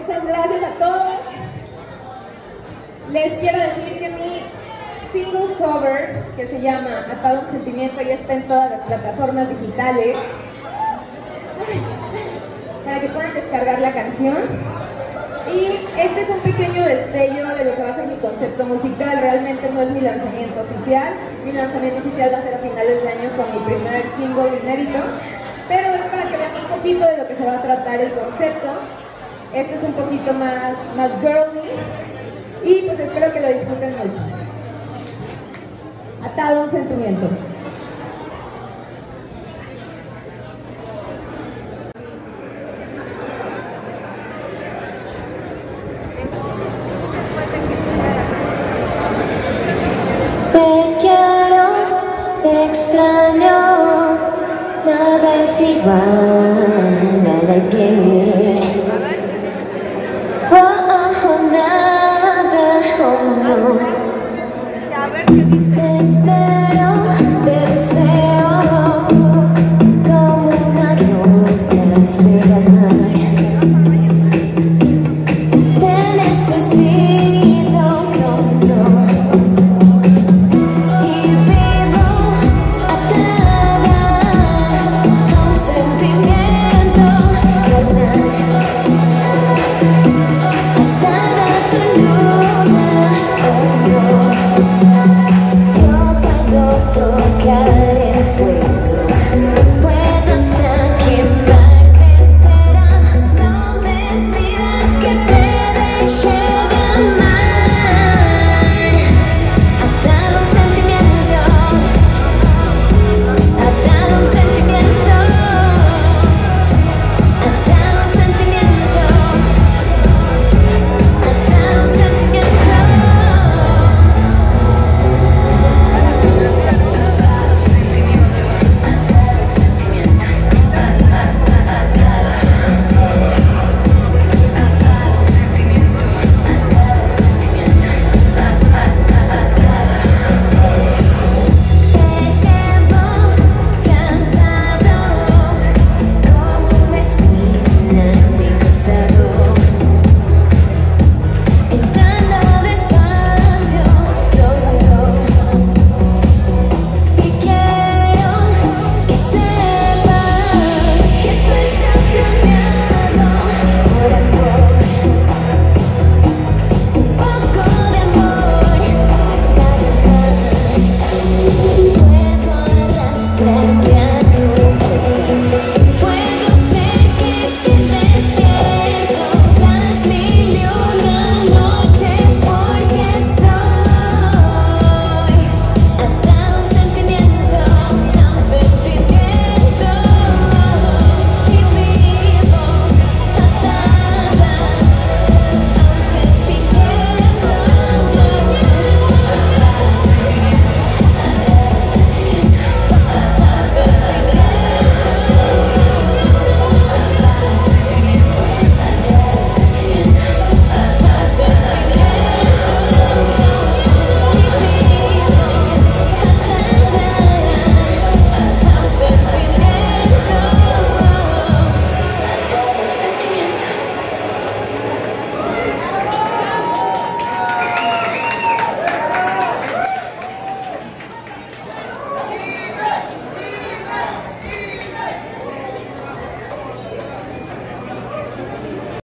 Muchas gracias a todos. Les quiero decir que mi single cover, que se llama Atado un sentimiento, ya está en todas las plataformas digitales. Para que puedan descargar la canción. Y este es un pequeño destello de lo que va a ser mi concepto musical. Realmente no es mi lanzamiento oficial. Mi lanzamiento oficial va a ser a finales de año con mi primer single inédito. Pero es para que vean un poquito de lo que se va a tratar el concepto. Este es un poquito más, más girly. Y pues espero que lo disfruten mucho. Atado un sentimiento. Te quiero, te extraño, nada es igual.